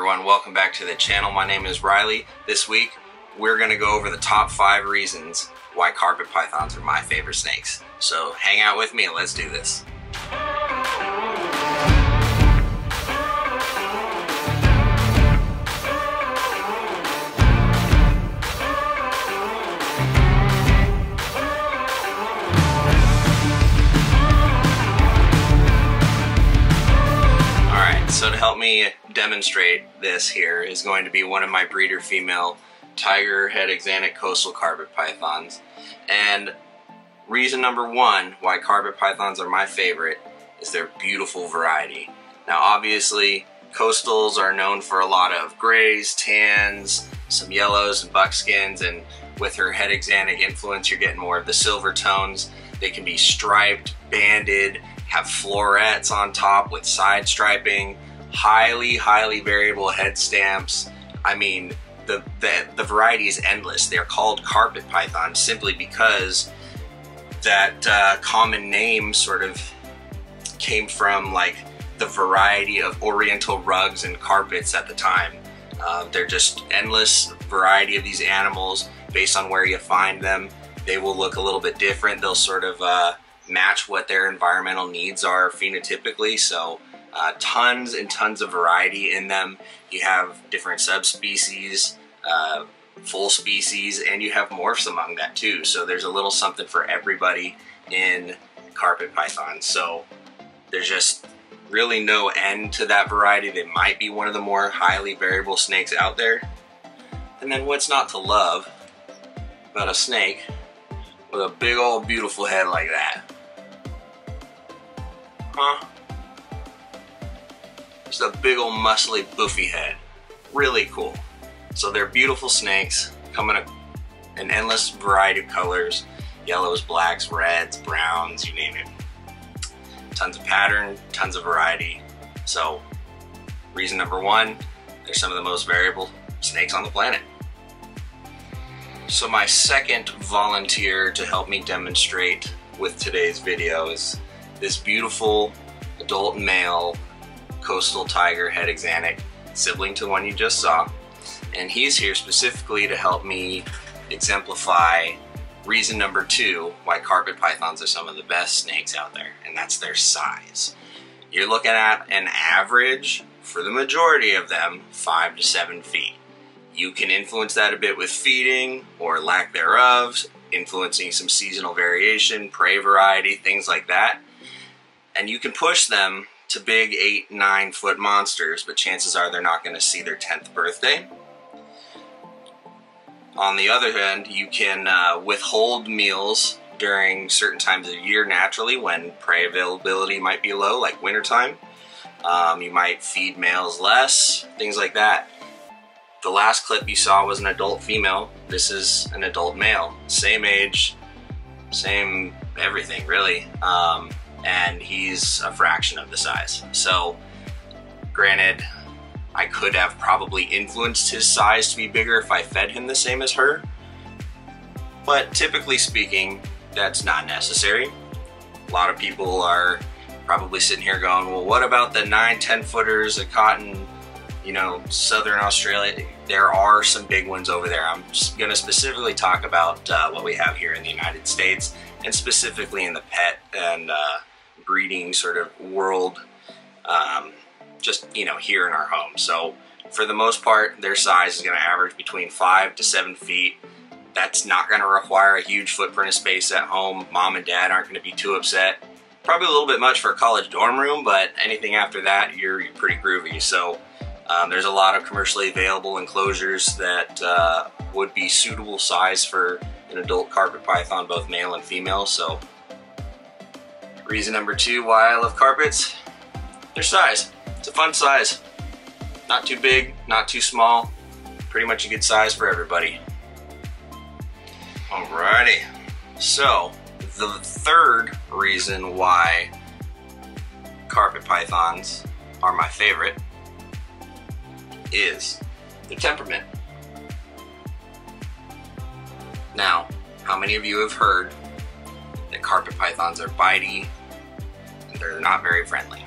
everyone, welcome back to the channel. My name is Riley. This week we're going to go over the top five reasons why carpet pythons are my favorite snakes. So hang out with me and let's do this. So to help me demonstrate this here is going to be one of my breeder female tiger het axanthic coastal carpet pythons. And reason number one why carpet pythons are my favorite is their beautiful variety. Now obviously coastals are known for a lot of grays, tans, some yellows and buckskins and with her het axanthic influence you're getting more of the silver tones. They can be striped, banded, have florets on top with side striping highly, highly variable head stamps. I mean, the, the, the variety is endless. They're called carpet pythons simply because that uh, common name sort of came from like the variety of oriental rugs and carpets at the time. Uh, they're just endless variety of these animals based on where you find them. They will look a little bit different. They'll sort of uh, match what their environmental needs are phenotypically. So uh, tons and tons of variety in them. You have different subspecies, uh, full species, and you have morphs among that too. So there's a little something for everybody in carpet pythons. So there's just really no end to that variety. They might be one of the more highly variable snakes out there. And then what's not to love about a snake with a big old beautiful head like that? Huh? Just a big old muscly boofy head. Really cool. So they're beautiful snakes, come in a, an endless variety of colors. Yellows, blacks, reds, browns, you name it. Tons of pattern, tons of variety. So reason number one, they're some of the most variable snakes on the planet. So my second volunteer to help me demonstrate with today's video is this beautiful adult male coastal tiger het axanthic, sibling to the one you just saw. And he's here specifically to help me exemplify reason number two why carpet pythons are some of the best snakes out there, and that's their size. You're looking at an average, for the majority of them, five to seven feet. You can influence that a bit with feeding or lack thereof, influencing some seasonal variation, prey variety, things like that. And you can push them to big eight, nine foot monsters, but chances are they're not going to see their 10th birthday. On the other hand, you can uh, withhold meals during certain times of year naturally when prey availability might be low, like wintertime. Um, you might feed males less, things like that. The last clip you saw was an adult female. This is an adult male. Same age, same everything, really. Um, and he's a fraction of the size. So, granted, I could have probably influenced his size to be bigger if I fed him the same as her, but typically speaking, that's not necessary. A lot of people are probably sitting here going, well, what about the 9, 10 footers of cotton, you know, Southern Australia? There are some big ones over there. I'm to specifically talk about uh, what we have here in the United States and specifically in the pet and uh, breeding sort of world um, just, you know, here in our home. So for the most part, their size is going to average between five to seven feet. That's not going to require a huge footprint of space at home. Mom and dad aren't going to be too upset. Probably a little bit much for a college dorm room, but anything after that, you're, you're pretty groovy. So um, there's a lot of commercially available enclosures that uh, would be suitable size for an adult carpet python, both male and female. So Reason number two why I love carpets, their size. It's a fun size. Not too big, not too small. Pretty much a good size for everybody. Alrighty. So, the third reason why carpet pythons are my favorite is their temperament. Now, how many of you have heard that carpet pythons are bitey, they're not very friendly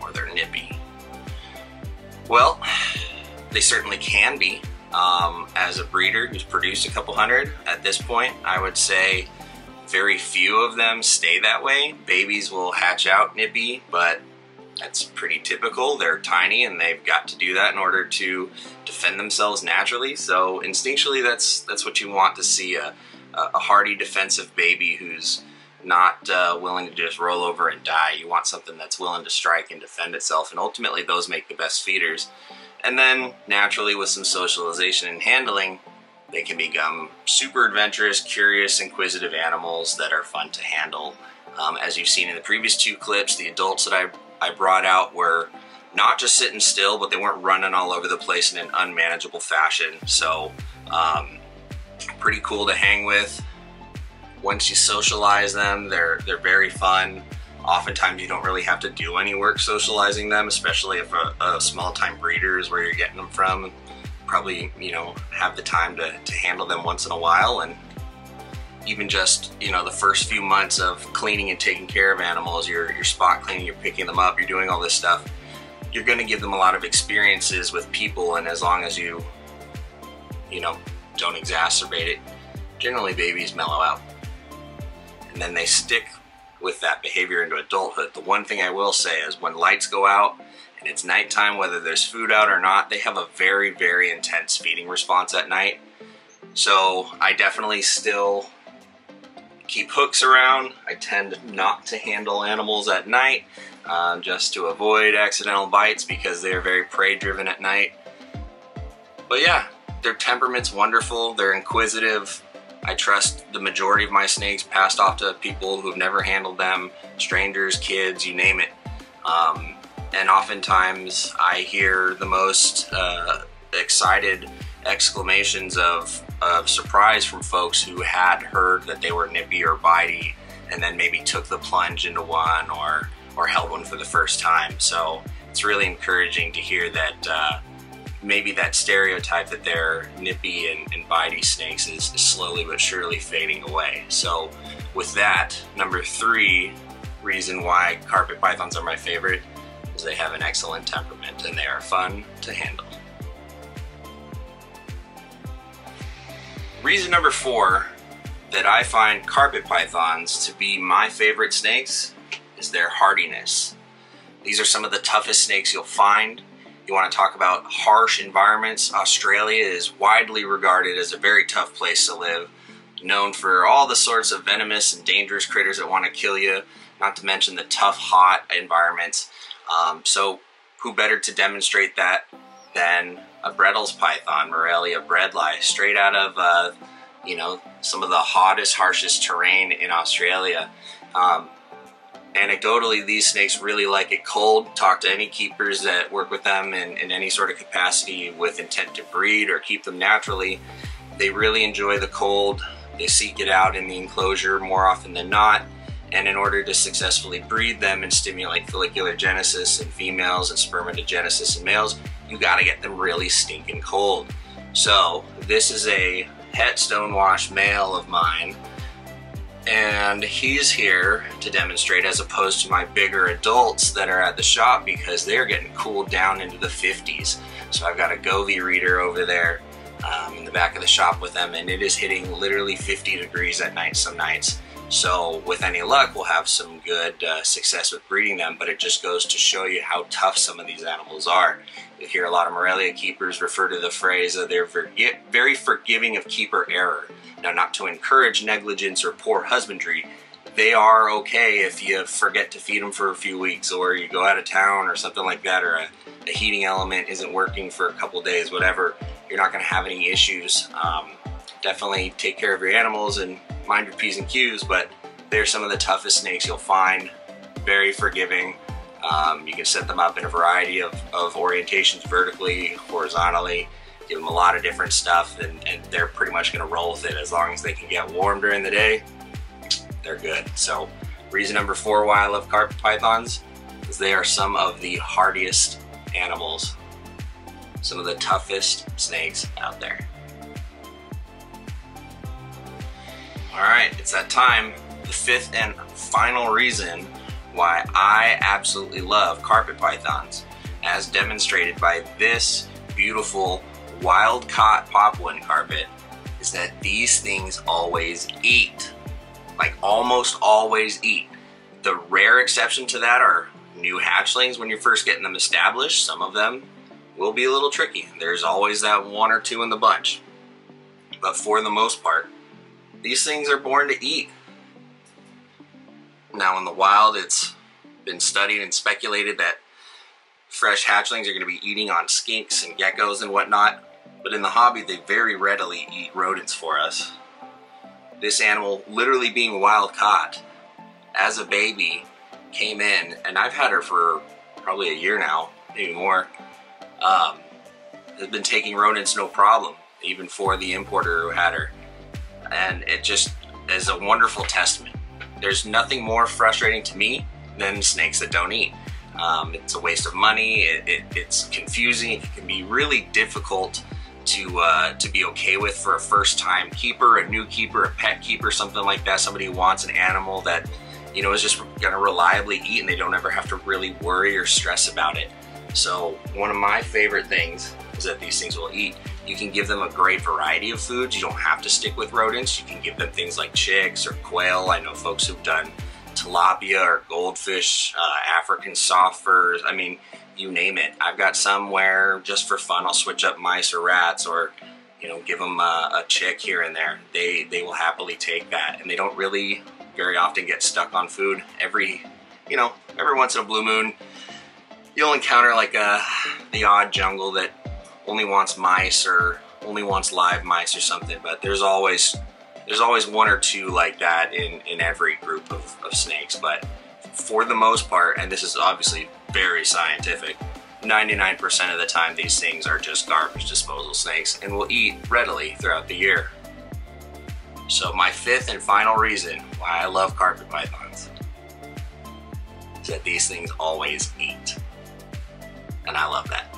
or they're nippy. Well, they certainly can be. Um, as a breeder who's produced a couple hundred at this point, I would say very few of them stay that way. Babies will hatch out nippy, but that's pretty typical. They're tiny and they've got to do that in order to defend themselves naturally. So instinctually, that's that's what you want to see a, a hardy defensive baby who's not uh, willing to just roll over and die. You want something that's willing to strike and defend itself, and ultimately those make the best feeders. And then naturally, with some socialization and handling, they can become super adventurous, curious, inquisitive animals that are fun to handle. Um, as you've seen in the previous two clips, the adults that I, I brought out were not just sitting still, but they weren't running all over the place in an unmanageable fashion. So, um, pretty cool to hang with. Once you socialize them, they're they're very fun. Oftentimes, you don't really have to do any work socializing them, especially if a, a small time breeder is where you're getting them from probably, you know, have the time to, to handle them once in a while and even just, you know, the first few months of cleaning and taking care of animals, you're, you're spot cleaning, you're picking them up, you're doing all this stuff, you're going to give them a lot of experiences with people and as long as you, you know, don't exacerbate it, generally babies mellow out. And then they stick with that behavior into adulthood. The one thing I will say is when lights go out, and it's nighttime, whether there's food out or not, they have a very, very intense feeding response at night. So I definitely still keep hooks around. I tend not to handle animals at night uh, just to avoid accidental bites because they're very prey driven at night. But yeah, their temperament's wonderful. They're inquisitive. I trust the majority of my snakes passed off to people who've never handled them, strangers, kids, you name it. Um, and oftentimes I hear the most uh, excited exclamations of, of surprise from folks who had heard that they were nippy or bitey and then maybe took the plunge into one or, or held one for the first time. So it's really encouraging to hear that uh, maybe that stereotype that they're nippy and, and bitey snakes is, is slowly but surely fading away. So with that, number three reason why carpet pythons are my favorite is they have an excellent temperament and they are fun to handle. Reason number four that I find carpet pythons to be my favorite snakes is their hardiness. These are some of the toughest snakes you'll find. You want to talk about harsh environments. Australia is widely regarded as a very tough place to live, known for all the sorts of venomous and dangerous critters that want to kill you, not to mention the tough, hot environments. Um, so who better to demonstrate that than a Bredl's python, Morelia bredli, straight out of, uh, you know, some of the hottest, harshest terrain in Australia. Um, anecdotally, these snakes really like it cold. Talk to any keepers that work with them in, in any sort of capacity with intent to breed or keep them naturally. They really enjoy the cold. They seek it out in the enclosure more often than not. And in order to successfully breed them and stimulate folliculogenesis in females and spermatogenesis in males, you gotta get them really stinking cold. So this is a het stonewash male of mine and he's here to demonstrate as opposed to my bigger adults that are at the shop because they're getting cooled down into the 50s. So I've got a Govee reader over there um, in the back of the shop with them and it is hitting literally 50 degrees at night some nights. So with any luck, we'll have some good uh, success with breeding them, but it just goes to show you how tough some of these animals are. You hear a lot of Morelia keepers refer to the phrase that they're very forgiving of keeper error. Now, not to encourage negligence or poor husbandry, they are okay if you forget to feed them for a few weeks or you go out of town or something like that or a, a heating element isn't working for a couple days, whatever. You're not going to have any issues. Um, definitely take care of your animals and mind your P's and Q's, but they're some of the toughest snakes you'll find. Very forgiving. Um, you can set them up in a variety of, of orientations, vertically, horizontally, give them a lot of different stuff, and, and they're pretty much gonna roll with it as long as they can get warm during the day, they're good. So reason number four why I love carpet pythons is they are some of the hardiest animals, some of the toughest snakes out there. All right, it's that time. The fifth and final reason why I absolutely love carpet pythons, as demonstrated by this beautiful wild caught poplin carpet is that these things always eat. Like almost always eat. The rare exception to that are new hatchlings when you're first getting them established. Some of them will be a little tricky. There's always that one or two in the bunch. But for the most part, these things are born to eat. Now in the wild, it's been studied and speculated that fresh hatchlings are going to be eating on skinks and geckos and whatnot. But in the hobby, they very readily eat rodents for us. This animal, literally being wild caught, as a baby, came in, and I've had her for probably a year now, maybe more. Um, has been taking rodents no problem, even for the importer who had her. And it just is a wonderful testament. There's nothing more frustrating to me than snakes that don't eat. Um, it's a waste of money. It, it, it's confusing. It can be really difficult to uh, to be okay with for a first time keeper, a new keeper, a pet keeper, something like that. Somebody who wants an animal that you know is just going to reliably eat, and they don't ever have to really worry or stress about it. So one of my favorite things is that these things will eat. You can give them a great variety of foods. You don't have to stick with rodents. You can give them things like chicks or quail. I know folks who've done tilapia or goldfish, uh, African soft furs. I mean, you name it. I've got some where just for fun I'll switch up mice or rats or you know give them a, a chick here and there. They they will happily take that, and they don't really very often get stuck on food. Every you know every once in a blue moon, you'll encounter like a the odd jungle that only wants mice or only wants live mice or something. But there's always there's always one or two like that in in every group of, of snakes. But for the most part, and this is obviously very scientific. 99% of the time these things are just garbage disposal snakes and will eat readily throughout the year. So my fifth and final reason why I love carpet pythons is that these things always eat. And I love that.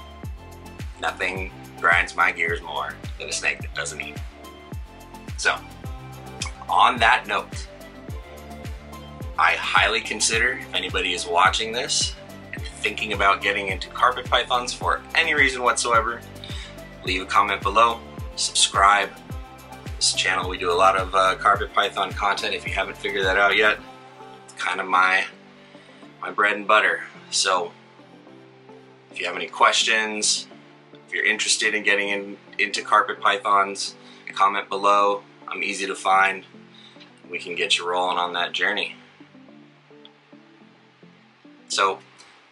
Nothing grinds my gears more than a snake that doesn't eat. So, on that note, I highly consider, if anybody is watching this, and thinking about getting into carpet pythons for any reason whatsoever, leave a comment below, subscribe. This channel, we do a lot of uh, carpet python content. If you haven't figured that out yet, it's kind of my, my bread and butter. So if you have any questions, if you're interested in getting in, into carpet pythons, comment below. I'm easy to find. We can get you rolling on that journey. So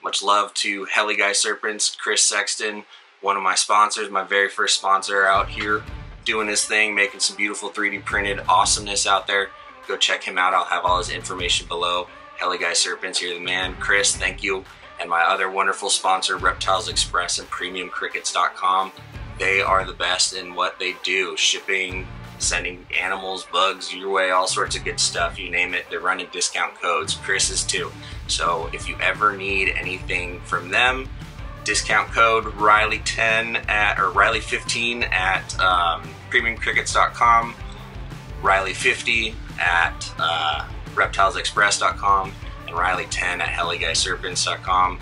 much love to Heliguy Serpents, Chris Sexton, one of my sponsors, my very first sponsor out here doing his thing, making some beautiful 3D printed awesomeness out there. Go check him out. I'll have all his information below. Heliguy Serpents, you're the man. Chris, thank you. And my other wonderful sponsor, Reptiles Express and PremiumCrickets.com. They are the best in what they do, shipping, sending animals, bugs your way, all sorts of good stuff. You name it, they're running discount codes. Chris is too. So if you ever need anything from them, discount code Riley10 at or Riley15 at um, premiumcrickets.com, Riley50 at uh, reptilesexpress.com, Riley10 at heliguyserpents.com.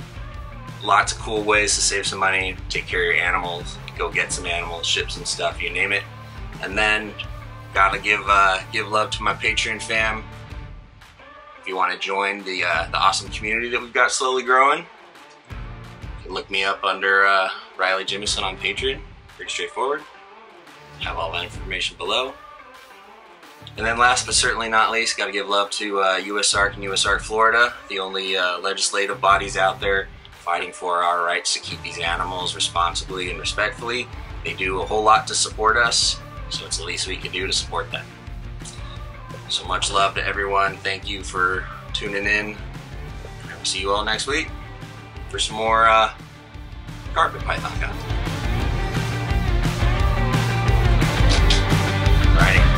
Lots of cool ways to save some money, take care of your animals, go get some animals, ship some stuff, you name it. And then gotta give uh, give love to my Patreon fam. If you want to join the uh, the awesome community that we've got slowly growing, look me up under uh, Riley Jimison on Patreon. Pretty straightforward. Have all that information below. And then last but certainly not least, got to give love to uh, USARK and USARK Florida, the only uh, legislative bodies out there fighting for our rights to keep these animals responsibly and respectfully. They do a whole lot to support us, so it's the least we can do to support them. So much love to everyone. Thank you for tuning in. I will see you all next week for some more uh, carpet python content. Alrighty.